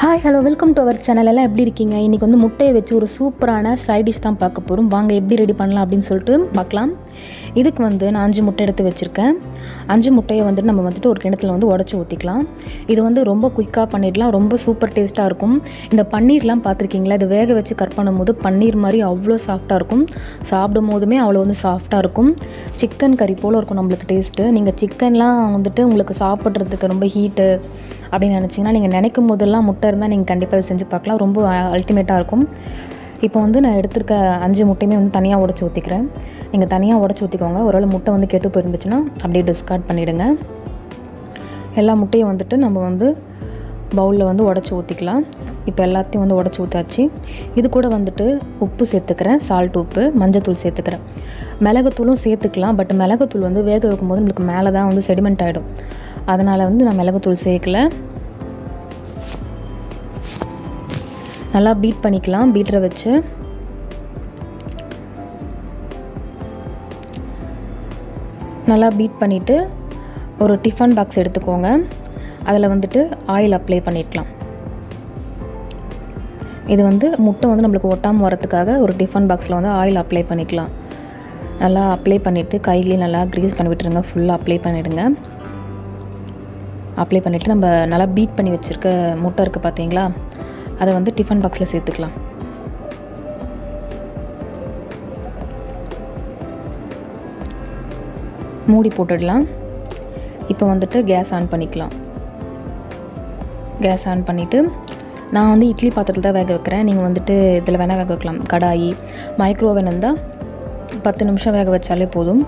Hi hello welcome to our channel எல்லாம் எப்படி இருக்கீங்க? இன்றைக்கி வந்து முட்டையை வச்சு ஒரு சூப்பரான சைட் டிஷ் தான் பார்க்க போகிறோம் வாங்க எப்படி ரெடி பண்ணலாம் அப்படின்னு சொல்லிட்டு பார்க்கலாம். இதுக்கு வந்து நான் அஞ்சு முட்டை எடுத்து வச்சுருக்கேன். அஞ்சு முட்டையை வந்துட்டு நம்ம வந்துட்டு ஒரு கிணத்துல வந்து உடச்சி ஊற்றிக்கலாம் இது வந்து ரொம்ப குயிக்காக பண்ணிடலாம். ரொம்ப சூப்பர் டேஸ்ட்டாக இருக்கும். இந்த பன்னீர்லாம் பார்த்துருக்கீங்களா? இது வேக வச்சு கட் பண்ணும்போது பன்னீர் மாதிரி அவ்வளோ சாஃப்டாக இருக்கும். சாப்பிடும் போதுமே அவ்வளோ வந்து சாஃப்டாக இருக்கும். சிக்கன் கறி போல் இருக்கும் நம்மளுக்கு டேஸ்ட்டு நீங்கள் சிக்கன்லாம் வந்துட்டு உங்களுக்கு சாப்பிட்றதுக்கு ரொம்ப ஹீட்டு அப்படின்னு நினச்சிங்கன்னா நீங்கள் நினைக்கும் போதெல்லாம் முட்டை இருந்தால் நீங்கள் கண்டிப்பாக அதை செஞ்சு பார்க்கலாம். ரொம்ப அல்டிமேட்டாக இருக்கும். இப்போ வந்து நான் எடுத்திருக்க அஞ்சு முட்டையுமே வந்து தனியாக உடச்சி ஊற்றிக்கிறேன் நீங்கள் தனியாக உடச்சி ஊற்றிக்கோங்க ஒருவேளை முட்டை வந்து கெட்டு போயிருந்துச்சுன்னா அப்படியே டிஸ்கார்ட் பண்ணிவிடுங்க எல்லா முட்டையும் வந்துட்டு நம்ம வந்து பவுலில் வந்து உடச்சி ஊற்றிக்கலாம் இப்போ எல்லாத்தையும் வந்து உடச்சி ஊற்றாச்சு இது கூட வந்துட்டு உப்பு சேர்த்துக்கிறேன். சால்ட் உப்பு மஞ்சத்தூள் சேர்த்துக்கிறேன். மிளகுத்தூளும் சேர்த்துக்கலாம். பட் மிளகுத்தூள் வந்து வேக வைக்கும்போது நம்மளுக்கு மேலே தான் வந்து செடிமெண்ட் ஆகிடும் அதனால் வந்து நான் மிளகுத்தூள் சேர்க்கல. நல்லா பீட் பண்ணிக்கலாம் பீட்டரை வச்சு. நல்லா பீட் பண்ணிவிட்டு ஒரு டிஃபன் பாக்ஸ் எடுத்துக்கோங்க. அதில் வந்துட்டு ஆயில் அப்ளை பண்ணிக்கலாம் இது வந்து முட்டை வந்து நம்மளுக்கு ஒட்டாமல் வரத்துக்காக ஒரு டிஃபன் பாக்ஸில் வந்து ஆயில் அப்ளை பண்ணிக்கலாம். நல்லா அப்ளை பண்ணிவிட்டு கையிலேயே நல்லா க்ரீஸ் பண்ணி விட்டுருங்க. ஃபுல்லாக அப்ளை பண்ணிவிடுங்க அப்ளை பண்ணிவிட்டு நம்ம நல்லா பீட் பண்ணி வச்சுருக்க முட்டை இருக்குது பார்த்தீங்களா அதை வந்து டிஃபன் பாக்ஸில் சேர்த்துக்கலாம். மூடி போட்டுடலாம். இப்போ வந்துட்டு கேஸ் ஆன் பண்ணிக்கலாம். கேஸ் ஆன் பண்ணிவிட்டு நான் வந்து இட்லி பாத்திரத்தில் தான் வேக வைக்கிறேன். நீங்கள் வந்துட்டு இதில் வேணால் வேக வைக்கலாம். கடாயி மைக்ரோவன் இருந்தால் பத்து நிமிஷம் வேக வச்சாலே போதும்.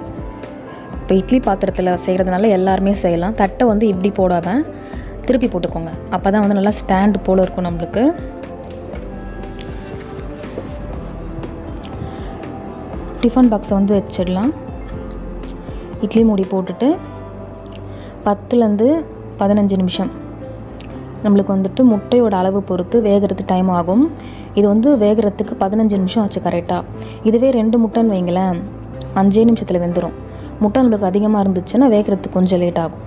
இப்போ இட்லி பாத்திரத்தில் செய்கிறதுனால எல்லாருமே செய்யலாம். தட்டை வந்து இப்படி போடாமல் திருப்பி போட்டுக்கோங்க. அப்போ தான் வந்து நல்லா ஸ்டாண்டு போல் இருக்கும் நம்மளுக்கு. டிஃபன் பாக்ஸை வந்து வச்சிடலாம். இட்லி மூடி போட்டுட்டு பத்துலேருந்து பதினஞ்சு நிமிஷம். நம்மளுக்கு வந்துட்டு முட்டையோட அளவு பொறுத்து வேகிறதுக்கு டைம் ஆகும். இது வந்து வேகிறதுக்கு பதினஞ்சு நிமிஷம் ஆச்சு கரெக்டாக இதுவே ரெண்டு முட்டைன்னு வைங்களேன் அஞ்சே நிமிஷத்தில் வெந்துடும் முட்டை நம்மளுக்கு அதிகமாக இருந்துச்சுன்னா வேகிறதுக்கு கொஞ்சம் லேட் ஆகும்.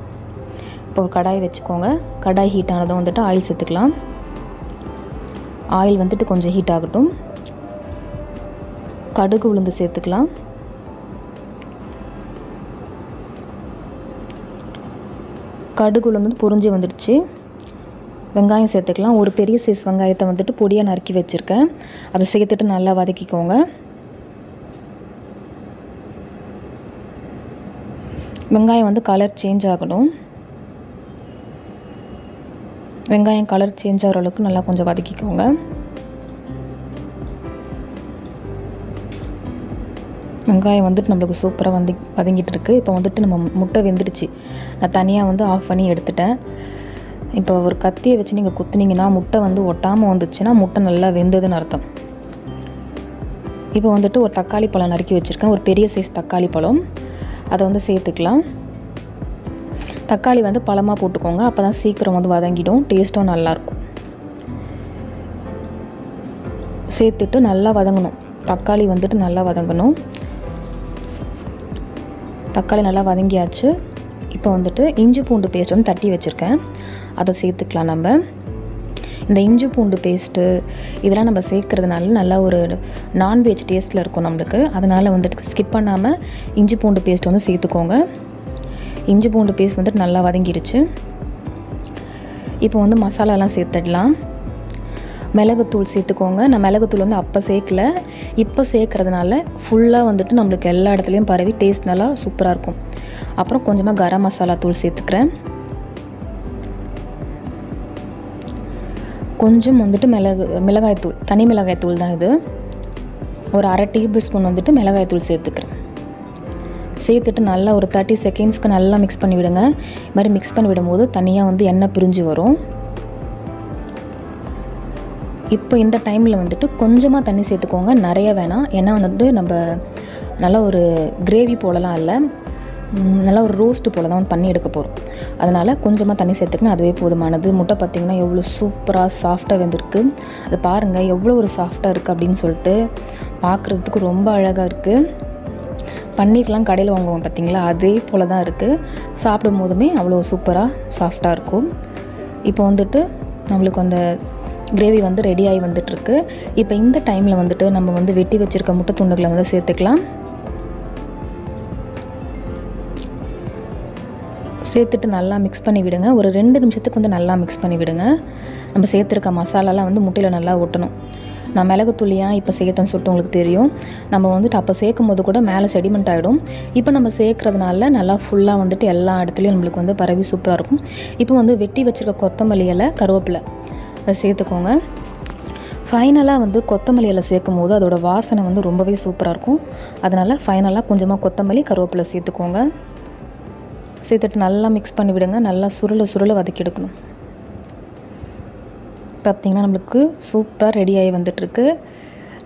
இப்போ ஒரு கடாய் வச்சுக்கோங்க. கடாய் ஹீட் ஆனதும் வந்துட்டு ஆயில் சேர்த்துக்கலாம். ஆயில் வந்துட்டு கொஞ்சம் ஹீட் ஆகட்டும். கடுகு உளுந்து சேர்த்துக்கலாம். கடுகு உளுந்து பொறிஞ்சி வந்துடுச்சு. வெங்காயம் சேர்த்துக்கலாம். ஒரு பெரிய சைஸ் வெங்காயத்தை வந்துட்டு பொடியாக நறுக்கி வச்சுருக்கேன். அதை சேர்த்துட்டு நல்லா வதக்கிக்கோங்க. வெங்காயம் வந்து கலர் சேஞ்ச் ஆகணும் வெங்காயம் கலர் சேஞ்ச் ஆகிற அளவுக்கு நல்லா கொஞ்சம் வதக்கிக்கோங்க. வெங்காயம் வந்துட்டு நம்மளுக்கு சூப்பராக வந்து வதங்கிட்டு இருக்கு. இப்போ வந்துட்டு நம்ம முட்டை வெந்துடுச்சு. நான் தனியாக வந்து ஆஃப் பண்ணி எடுத்துட்டேன். இப்போ ஒரு கத்தியை வச்சு நீங்கள் குத்துனீங்கன்னா முட்டை வந்து ஒட்டாமல் வந்துச்சுன்னா முட்டை நல்லா வெந்ததுன்னு அர்த்தம். இப்போ வந்துட்டு ஒரு தக்காளி பழம் நறுக்கி வச்சுருக்கேன். ஒரு பெரிய சைஸ் தக்காளி பழம். அதை வந்து சேர்த்துக்கலாம். தக்காளி வந்து பழமாக போட்டுக்கோங்க. அப்போ தான் சீக்கிரம் வந்து வதங்கிடும். டேஸ்ட்டும் நல்லாயிருக்கும். சேர்த்துட்டு நல்லா வதங்கணும். தக்காளி வந்துட்டு நல்லா வதங்கணும். தக்காளி நல்லா வதங்கியாச்சு. இப்போ வந்துட்டு இஞ்சி பூண்டு பேஸ்ட் வந்து தட்டி வச்சுருக்கேன். அதை சேர்த்துக்கலாம் நம்ம. இந்த இஞ்சி பூண்டு பேஸ்ட்டு இதெல்லாம் நம்ம சேர்க்குறதுனால நல்லா ஒரு நான்வெஜ் டேஸ்ட்டில் இருக்கும் நம்மளுக்கு. அதனால் வந்துட்டு ஸ்கிப் பண்ணாமல் இஞ்சி பூண்டு பேஸ்ட் வந்து சேர்த்துக்கோங்க. இஞ்சி பூண்டு பேஸ்ட் வந்துட்டு நல்லா வதங்கிடுச்சு. இப்போ வந்து மசாலாலாம் சேர்த்துடலாம். மிளகுத்தூள் சேர்த்துக்கோங்க. நான் மிளகுத்தூள் வந்து அப்போ சேர்க்கல. இப்போ சேர்க்குறதுனால ஃபுல்லாக வந்துட்டு நம்மளுக்கு எல்லா இடத்துலையும் பரவி டேஸ்ட் நல்லா சூப்பராக இருக்கும். அப்புறம் கொஞ்சமாக கரம் மசாலா தூள் சேர்த்துக்கிறேன். கொஞ்சம் வந்துட்டு மிளகு மிளகாய்த்தூள் தனி மிளகாய்த்தூள் தான் இது. ஒரு அரை டேபிள் ஸ்பூன் வந்துட்டு மிளகாய்த்தூள் சேர்த்துக்கிறேன். சேர்த்துட்டு நல்லா ஒரு தேர்ட்டி செகண்ட்ஸ்க்கு நல்லா மிக்ஸ் பண்ணி விடுங்க இது மாதிரி மிக்ஸ் பண்ணி விடும்போது தனியாக வந்து எண்ணெய் பிரிஞ்சு வரும். இப்போ இந்த டைமில் வந்துட்டு கொஞ்சமாக தண்ணி சேர்த்துக்கோங்க. நிறைய வேணாம். ஏன்னா வந்துட்டு நம்ம நல்லா ஒரு கிரேவி போலலாம் இல்லை. நல்லா ஒரு ரோஸ்ட்டு போல் தான் பண்ணி எடுக்க போகிறோம் அதனால் கொஞ்சமாக தண்ணி சேர்த்துக்கணும் அதுவே போதுமானது. முட்டை பார்த்திங்கன்னா எவ்வளோ சூப்பராக சாஃப்டாக வெந்திருக்கு. அது பாருங்கள் எவ்வளோ ஒரு சாஃப்டாக இருக்குது அப்படின்னு சொல்லிட்டு பார்க்குறதுக்கு ரொம்ப அழகாக இருக்குது பன்னீர்லாம் கடையில் வாங்குவோம் பார்த்தீங்களா அதே போல் தான் இருக்குது சாப்பிடும் போதுமே அவ்வளோ சூப்பராக சாஃப்டாக இருக்கும். இப்போ வந்துட்டு நம்மளுக்கு அந்த கிரேவி வந்து ரெடி ஆகி வந்துட்டுருக்கு. இப்போ இந்த டைமில் வந்துட்டு நம்ம வந்து வெட்டி வச்சுருக்க முட்டை துண்டுகளை வந்து சேர்த்துக்கலாம். சேர்த்துட்டு நல்லா மிக்ஸ் பண்ணி விடுங்க. ஒரு ரெண்டு நிமிஷத்துக்கு வந்து நல்லா மிக்ஸ் பண்ணி விடுங்க. நம்ம சேர்த்துருக்க மசாலாலாம் வந்து முட்டையில் நல்லா ஒட்டணும். நான் மிளகு துளியாக இப்போ சேர்த்தேன்னு சொல்லிட்டு உங்களுக்கு தெரியும். நம்ம வந்துட்டு அப்போ சேர்க்கும் போது கூட மேலே செடிமெண்ட் ஆகிடும் இப்போ நம்ம சேர்க்குறதுனால நல்லா ஃபுல்லாக வந்துட்டு எல்லா இடத்துலையும் நம்மளுக்கு வந்து பரவி சூப்பராக இருக்கும். இப்போ வந்து வெட்டி வச்சுருக்க கொத்தமல்லி இலை கருவேப்பிலை அதை சேர்த்துக்கோங்க. ஃபைனலாக வந்து கொத்தமல்லி இலை சேர்க்கும் போது அதோட வாசனை வந்து ரொம்பவே சூப்பராக இருக்கும். அதனால் ஃபைனலாக கொஞ்சமாக கொத்தமல்லி கருவேப்பிலை சேர்த்துக்கோங்க. சேர்த்துட்டு நல்லா மிக்ஸ் பண்ணி விடுங்க நல்லா சுருளை சுருளை வதக்கி எடுக்கணும். பார்த்திங்கன்னா நம்மளுக்கு சூப்பராக ரெடி ஆகி வந்துட்டுருக்கு.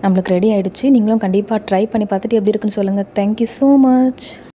நம்மளுக்கு ரெடி ஆகிடுச்சு நீங்களும் கண்டிப்பாக ட்ரை பண்ணி பார்த்துட்டு எப்படி இருக்குன்னு சொல்லுங்கள் தேங்க்யூ ஸோ மச்